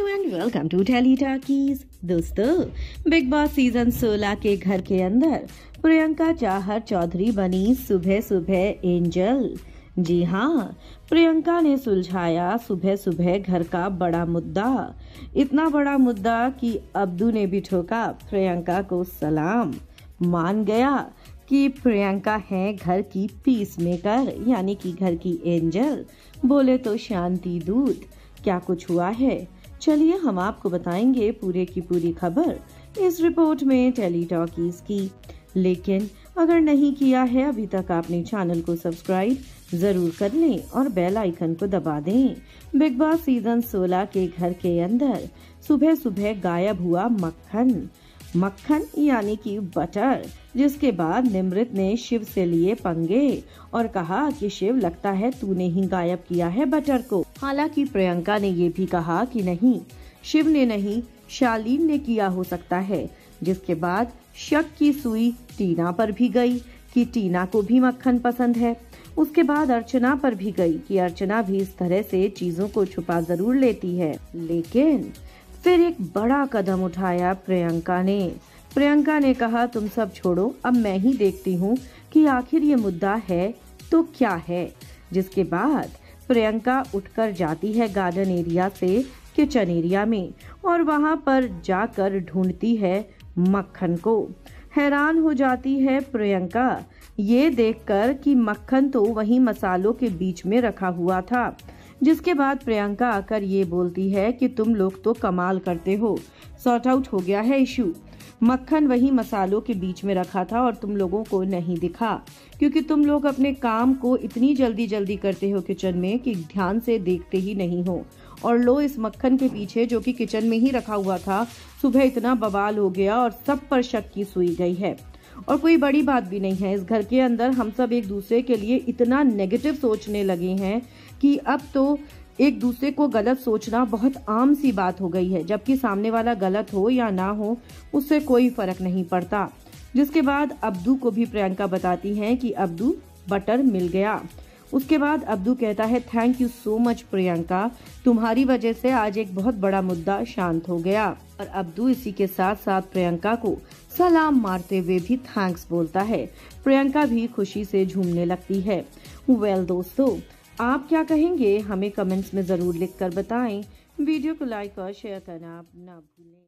Hello and welcome to tele talkies. दोस्तों, Bigg Boss season 16 के घर के अंदर प्रियंका चाहर चौधरी बनी सुबह सुबह एंजल। जी हाँ प्रियंका ने सुलझाया सुबह सुबह घर का बड़ा मुद्दा। इतना बड़ा मुद्दा कि अब्दू ने भी ठोका प्रियंका को सलाम। मान गया कि प्रियंका है घर की पीस मेकर यानी कि घर की एंजल बोले तो शांति दूत, क्या कुछ हुआ है? चलिए हम आपको बताएँगे पूरे की पूरी खबर इस रिपोर्ट में टेली टॉकीज की। लेकिन अगर नहीं किया है अभी तक आपने चैनल को सब्सक्राइब, ज़रूर कर लें और बेल आइकन को दबा दें। बिग बॉस सीज़न 16 के घर के अंदर सुबह सुबह गायब हुआ मक्खन। मक्खन यानी कि बटर, जिसके बाद निमृत ने शिव से लिए पंगे और कहा कि शिव लगता है तूने ही गायब किया है बटर को। हालाँकि प्रियंका ने ये भी कहा कि नहीं, शिव ने नहीं, शालीन ने किया हो सकता है, जिसके बाद शक की सुई टीना पर भी गई कि टीना को भी मक्खन पसंद है। उसके बाद अर्चना पर भी गई कि अर्चना भी इस तरह से चीज़ों को छुपा ज़रूर लेती है। लेकिन फिर एक बड़ा कदम उठाया प्रियंका ने। प्रियंका ने कहा, तुम सब छोड़ो, अब मैं ही देखती हूँ कि आखिर ये मुद्दा है तो क्या है। जिसके बाद प्रियंका उठकर जाती है गार्डन एरिया से किचन एरिया में और वहाँ पर जाकर ढूंढती है मक्खन को। हैरान हो जाती है प्रियंका, ये देखकर कि मक्खन तो वही मसालों के बीच में रखा हुआ था। जिसके बाद प्रियंका आकर ये बोलती है कि तुम लोग तो कमाल करते हो। सॉर्ट आउट हो गया है इशू। मक्खन वही मसालों के बीच में रखा था और तुम लोगों को नहीं दिखा। क्योंकि तुम लोग अपने काम को इतनी जल्दी जल्दी करते हो किचन में कि ध्यान से देखते ही नहीं हो। और लो इस मक्खन के पीछे जो कि किचन में ही रखा हुआ था, सुबह इतना बवाल हो गया और सब पर शक की सुई गई है। और कोई बड़ी बात भी नहीं है। इस घर के अंदर हम सब एक दूसरे के लिए इतना नेगेटिव सोचने लगे हैं कि अब तो एक दूसरे को गलत सोचना बहुत आम सी बात हो गई है। जबकि सामने वाला गलत हो या ना हो, उससे कोई फ़र्क नहीं पड़ता। जिसके बाद अब्दू को भी प्रियंका बताती हैं कि अब्दू बटर मिल गया। उसके बाद अब्दू कहता है thank you so much Priyanka. तुम्हारी वजह से आज एक बहुत बड़ा मुद्दा शांत हो गया। और अब्दू इसी के साथ साथ प्रियंका को सलाम मारते हुए भी थैंक्स बोलता है। प्रियंका भी खुशी से झूमने लगती है। वेल well, दोस्तों आप क्या कहेंगे? हमें कमेंट्स में ज़रूर लिखकर बताएँ। वीडियो को लाइक और शेयर करना ना भूलें।